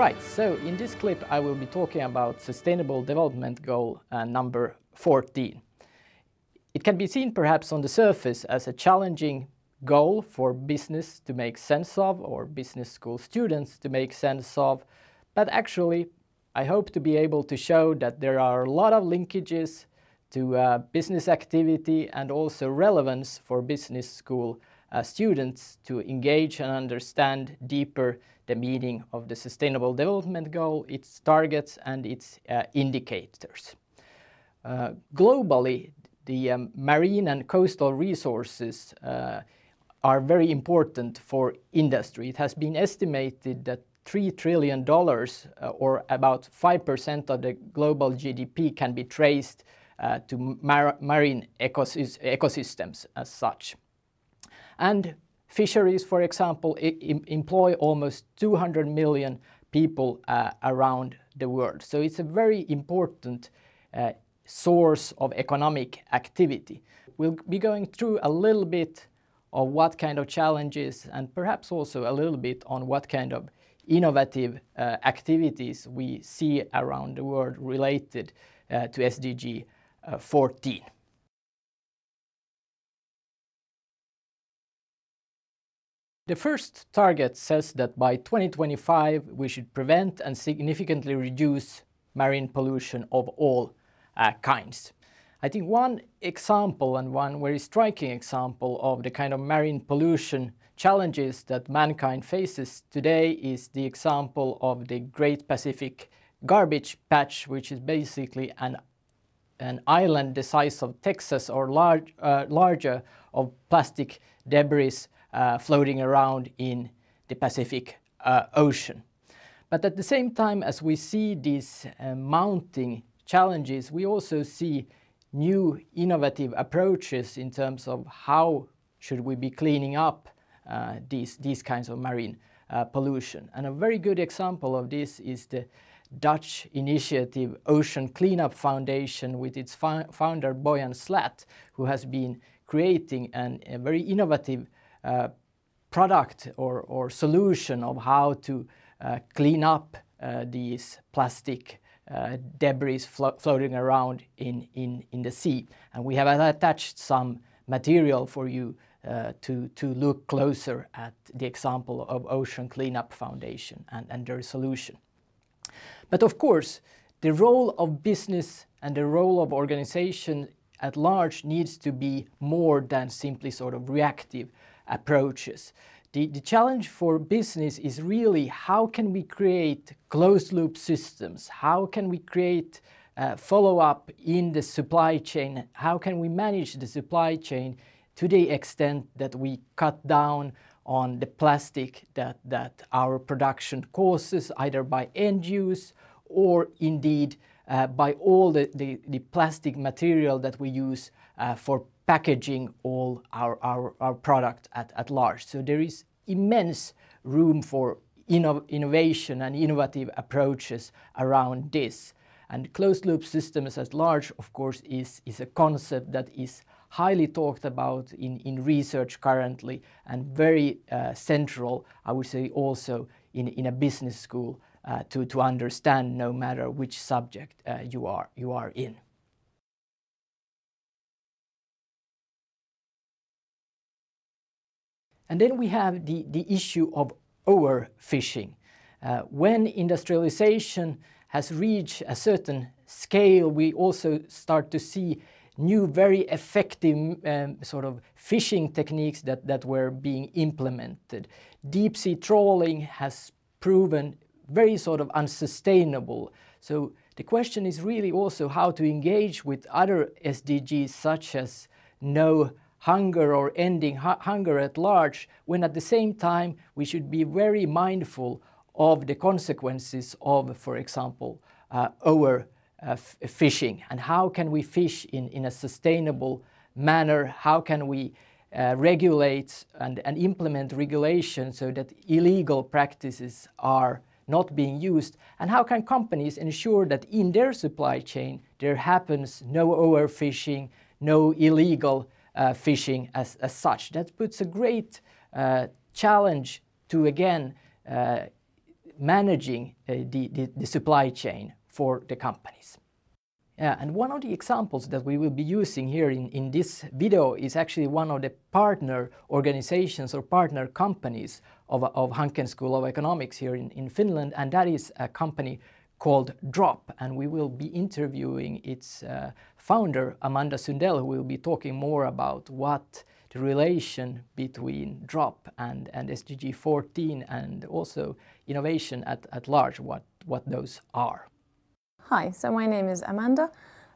Alright, so in this clip I will be talking about Sustainable Development Goal uh, number 14. It can be seen perhaps on the surface as a challenging goal for business to make sense of or business school students to make sense of, but actually I hope to be able to show that there are a lot of linkages to uh, business activity and also relevance for business school uh, students to engage and understand deeper the meaning of the Sustainable Development Goal, its targets and its uh, indicators. Uh, globally, the um, marine and coastal resources uh, are very important for industry. It has been estimated that $3 trillion, uh, or about 5% of the global GDP, can be traced uh, to mar marine ecosy ecosystems as such. And fisheries, for example, employ almost 200 million people uh, around the world. So it's a very important uh, source of economic activity. We'll be going through a little bit of what kind of challenges and perhaps also a little bit on what kind of innovative uh, activities we see around the world related uh, to SDG uh, 14. The first target says that by 2025 we should prevent and significantly reduce marine pollution of all uh, kinds. I think one example and one very striking example of the kind of marine pollution challenges that mankind faces today is the example of the Great Pacific Garbage Patch, which is basically an, an island the size of Texas or large, uh, larger of plastic debris uh, floating around in the Pacific uh, Ocean. But at the same time as we see these uh, mounting challenges, we also see new innovative approaches in terms of how should we be cleaning up uh, these, these kinds of marine uh, pollution. And a very good example of this is the Dutch initiative Ocean Cleanup Foundation with its founder Boyan Slat, who has been creating an, a very innovative product or, or solution of how to uh, clean up uh, these plastic uh, debris flo floating around in, in, in the sea. And we have attached some material for you uh, to, to look closer at the example of Ocean Cleanup Foundation and, and their solution. But of course, the role of business and the role of organization at large needs to be more than simply sort of reactive approaches. The, the challenge for business is really how can we create closed loop systems? How can we create uh, follow up in the supply chain? How can we manage the supply chain to the extent that we cut down on the plastic that, that our production causes either by end use or indeed uh, by all the, the, the, plastic material that we use uh, for packaging all our, our, our product at, at large. So there is immense room for inno innovation and innovative approaches around this. And closed loop systems at large, of course, is, is a concept that is highly talked about in, in research currently and very uh, central, I would say, also in, in a business school uh, to, to understand no matter which subject uh, you, are, you are in. And then we have the, the issue of overfishing. Uh, when industrialization has reached a certain scale, we also start to see new, very effective um, sort of fishing techniques that, that were being implemented. Deep sea trawling has proven very sort of unsustainable. So the question is really also how to engage with other SDGs such as no hunger or ending hu hunger at large, when at the same time we should be very mindful of the consequences of, for example, uh, uh, fishing. And how can we fish in, in a sustainable manner, how can we uh, regulate and, and implement regulation so that illegal practices are not being used? And how can companies ensure that in their supply chain there happens no overfishing, no illegal uh, fishing as, as such. That puts a great uh, challenge to again uh, managing uh, the, the, the supply chain for the companies. Yeah, and one of the examples that we will be using here in, in this video is actually one of the partner organizations or partner companies of, of Hanken School of Economics here in, in Finland, and that is a company called DROPP, and we will be interviewing its uh, founder, Amanda Sundell, who will be talking more about what the relation between DROPP and, and SDG 14 and also innovation at, at large, what, what those are. Hi, so my name is Amanda.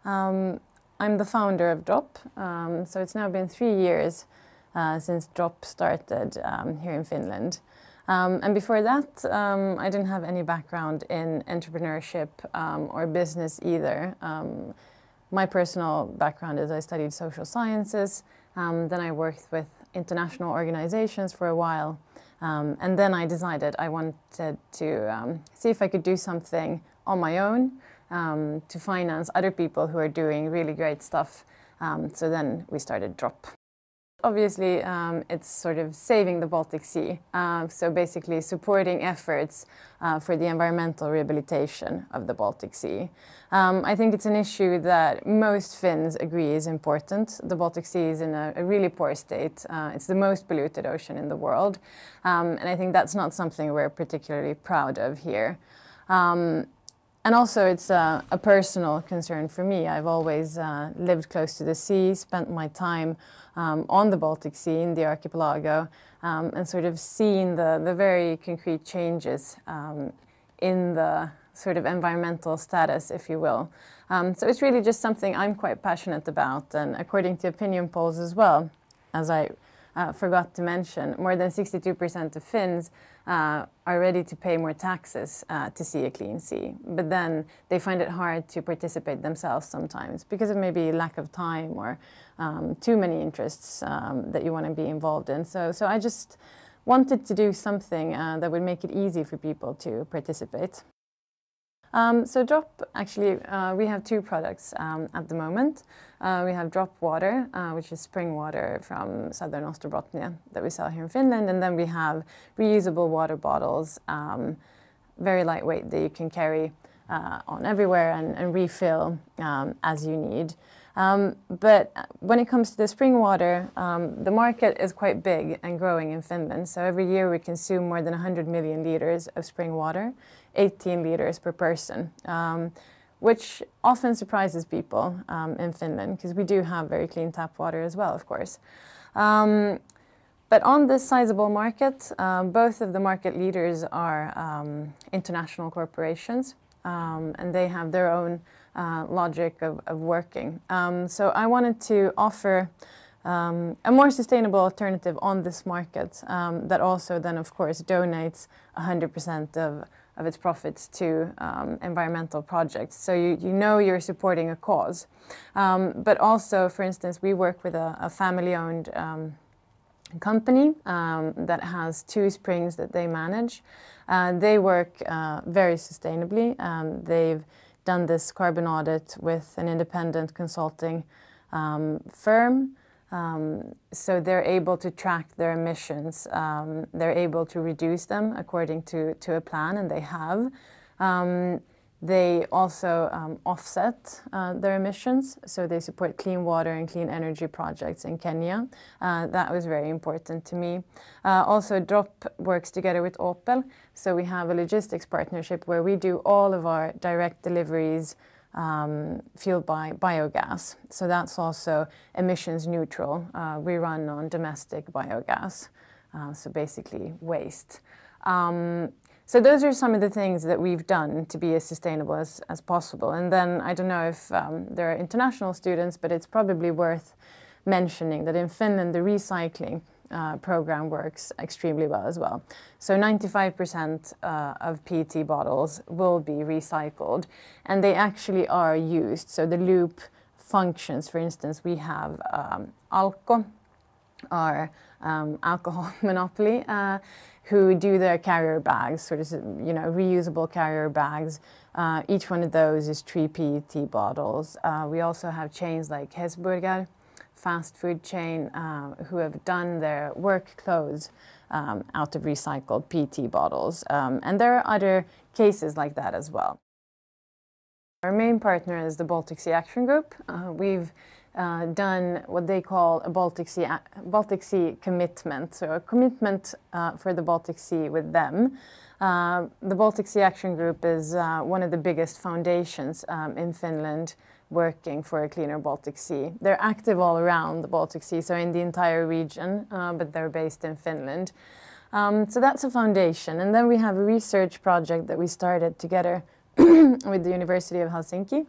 Um, I'm the founder of DROPP. Um, so it's now been three years uh, since DROPP started um, here in Finland. Um, and before that, um, I didn't have any background in entrepreneurship um, or business either. my personal background is I studied social sciences, then I worked with international organizations for a while, and then I decided I wanted to see if I could do something on my own um, to finance other people who are doing really great stuff. Um, so then we started DROPP. Obviously, um, it's sort of saving the Baltic Sea. Uh, so basically supporting efforts uh, for the environmental rehabilitation of the Baltic Sea. Um, I think it's an issue that most Finns agree is important. The Baltic Sea is in a, a really poor state. Uh, it's the most polluted ocean in the world. Um, and I think that's not something we're particularly proud of here. And also, it's a, a, personal concern for me. I've always uh, lived close to the sea, spent my time um, on the Baltic Sea, in the archipelago, um, and sort of seen the, the very concrete changes um, in the sort of environmental status, if you will. Um, so it's really just something I'm quite passionate about, and according to opinion polls as well, as I uh, forgot to mention, more than 62% of Finns uh, are ready to pay more taxes uh, to see a clean sea. But then they find it hard to participate themselves sometimes because of maybe lack of time or um, too many interests um, that you want to be involved in. So, so I just wanted to do something uh, that would make it easy for people to participate. Um, so DROPP, actually, uh, we have two products um, at the moment. Uh, we have DROPP Water, uh, which is spring water from southern Ostrobothnia that we sell here in Finland. And then we have reusable water bottles, um, very lightweight that you can carry uh, on everywhere and, and refill um, as you need. Um, but when it comes to the spring water, um, the market is quite big and growing in Finland. So every year we consume more than 100 million liters of spring water, 18 liters per person, um, which often surprises people um, in Finland because we do have very clean tap water as well, of course. Um, but on this sizable market, um, both of the market leaders are international corporations, and they have their own uh, logic of, of working. Um, so I wanted to offer um, a more sustainable alternative on this market um, that also then of course donates 100% of, of its profits to um, environmental projects. So you, you know you're supporting a cause. Um, but also, for instance, we work with a, a family-owned um, company that has two springs that they manage. Uh, they work uh, very sustainably. And they've done this carbon audit with an independent consulting um, firm. Um, so they're able to track their emissions. Um, they're able to reduce them according to, to a plan, and they have. They also um, offset uh, their emissions, so they support clean water and clean energy projects in Kenya. Uh, that was very important to me. Uh, also, DROPP works together with Opel, so we have a logistics partnership where we do all of our direct deliveries um, fueled by biogas. So that's also emissions neutral. Uh, we run on domestic biogas, uh, so basically waste. Um, so those are some of the things that we've done to be as sustainable as, as possible. And then I don't know if um, there are international students, but it's probably worth mentioning that in Finland the recycling uh, program works extremely well as well. So 95% uh, of PET bottles will be recycled and they actually are used. So the loop functions, for instance, we have um, Alko, our um, alcohol monopoly, uh, who do their carrier bags, sort of, you know, reusable carrier bags. Uh, each one of those is three PET bottles. Uh, we also have chains like Hesburger, fast food chain, uh, who have done their work clothes um, out of recycled PET bottles. Um, and there are other cases like that as well. Our main partner is the Baltic Sea Action Group. Uh, we've uh, done what they call a Baltic Sea, Baltic sea commitment, so a commitment uh, for the Baltic Sea with them. Uh, the Baltic Sea Action Group is uh, one of the biggest foundations um, in Finland working for a cleaner Baltic Sea. They're active all around the Baltic Sea, so in the entire region, uh, but they're based in Finland. Um, so that's a foundation. And then we have a research project that we started together with the University of Helsinki.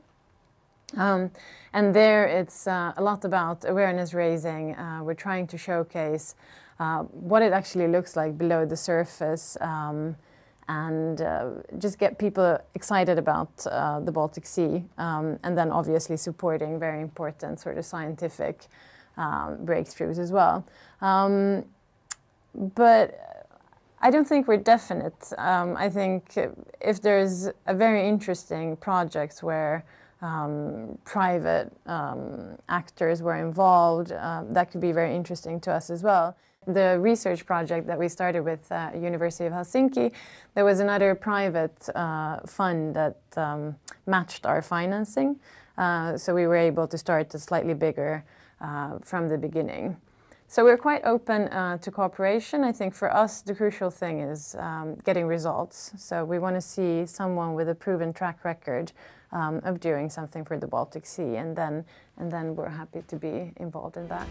Um, and there it's uh, a lot about awareness raising. Uh, we're trying to showcase uh, what it actually looks like below the surface um, and uh, just get people excited about uh, the Baltic Sea. Um, and then obviously supporting very important sort of scientific um, breakthroughs as well. Um, but I don't think we're definite. Um, I think if there's a very interesting project where um, private um, actors were involved, uh, that could be very interesting to us as well. The research project that we started with uh, University of Helsinki, there was another private uh, fund that um, matched our financing. Uh, so we were able to start a slightly bigger uh, from the beginning. So we're quite open uh, to cooperation. I think for us, the crucial thing is um, getting results. So we want to see someone with a proven track record um, of doing something for the Baltic Sea, and then, and then we're happy to be involved in that.